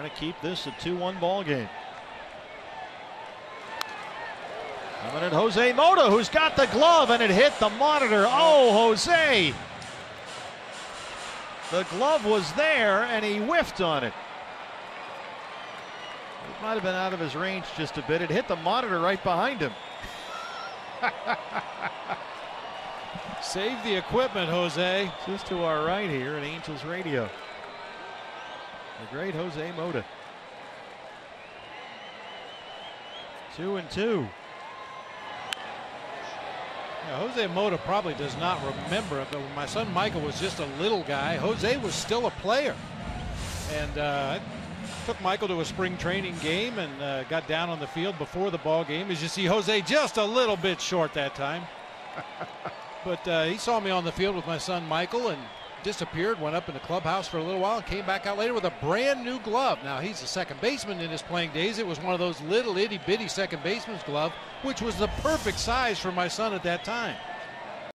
Trying to keep this a 2-1 ball game. Coming at Jose Mota, who's got the glove, and it hit the monitor. Oh, Jose! The glove was there, and he whiffed on it. It might have been out of his range just a bit. It hit the monitor right behind him. Save the equipment, Jose. Just to our right here at Angels Radio. The great Jose Mota. Two and two. Jose Mota probably does not remember it, but when my son Michael was just a little guy, Jose was still a player. And uh, took Michael to a spring training game and uh, got down on the field before the ball game. As you see, Jose just a little bit short that time. but uh, he saw me on the field with my son Michael and disappeared, went up in the clubhouse for a little while, and came back out later with a brand new glove. Now, he's a second baseman in his playing days. It was one of those little itty bitty second baseman's glove, which was the perfect size for my son at that time.